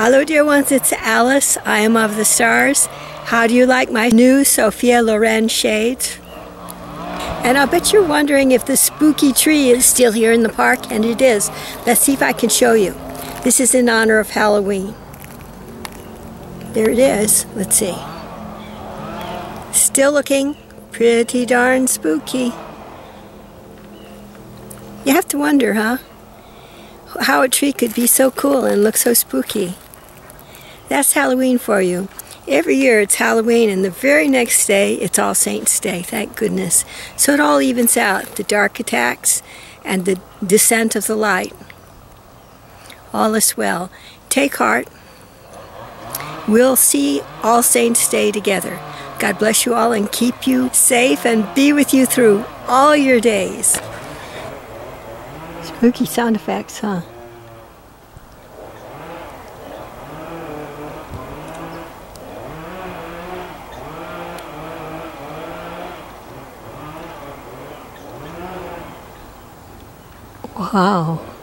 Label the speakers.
Speaker 1: Hello, dear ones, it's Alice. I am of the stars. How do you like my new Sophia Loren shades? And I'll bet you're wondering if the spooky tree is still here in the park, and it is. Let's see if I can show you. This is in honor of Halloween. There it is. Let's see. Still looking pretty darn spooky. You have to wonder, huh? How a tree could be so cool and look so spooky. That's Halloween for you. Every year it's Halloween, and the very next day it's All Saints' Day, thank goodness. So it all evens out the dark attacks and the descent of the light. All is well. Take heart. We'll see All Saints' Day together. God bless you all and keep you safe and be with you through all your days. Spooky sound effects, huh? 哇哦。